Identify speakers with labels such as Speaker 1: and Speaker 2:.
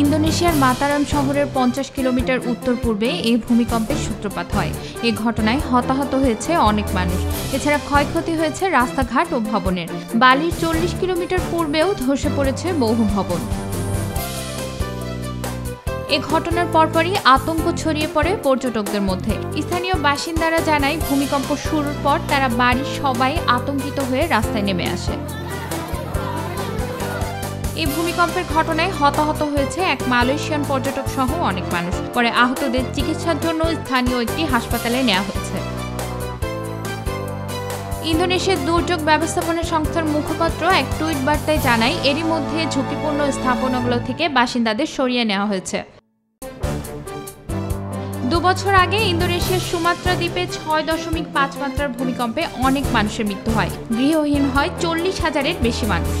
Speaker 1: ইন্দোনেশিয়ার মাতারাম শহরের পঞ্চাশ কিলোমিটার উত্তর পূর্বে এই ভূমিকম্পের সূত্রপাত হয়। এ ঘটনায় হতাহত হয়েছে অনেক মানুষ। এছাড়া ক্ষয়ক্ষতি হয়েছে রাস্তাঘাট ও ভবনের। বালির চল্লিশ কিলোমিটার পূর্বেও ধসে পড়েছে বহু ভবন। এ ঘটনার পরপরই আতঙ্ক ছড়িয়ে পড়ে পর্যটকদের মধ্যে। স্থানীয় বাসিন্দারা জানায়, ভূমিকম্প শুরুর পর তারা বাড়ির সবাই আতঙ্কিত হয়ে রাস্তায় নেমে আসে। এই ভূমিকম্পের ঘটনায় হতাহত হয়েছে এক মালয়েশিয়ান পর্যটক সহ অনেক মানুষ। পরে আহতদের চিকিৎসার জন্য স্থানীয় একটি হাসপাতালে নেওয়া হয়েছে। ইন্দোনেশিয়ার দুর্যোগ ব্যবস্থাপনা সংস্থার মুখপাত্র এক টুইট বার্তায় জানায়, এরই মধ্যে ঝুঁকিপূর্ণ স্থাপনাগুলো থেকে বাসিন্দাদের সরিয়ে নেওয়া হয়েছে। দুবছর আগে ইন্দোনেশিয়ার সুমাত্রা দ্বীপে ছয় দশমিক পাঁচ মাত্রার ভূমিকম্পে অনেক মানুষের মৃত্যু হয়। গৃহহীন হয় চল্লিশ হাজারের বেশি মানুষ।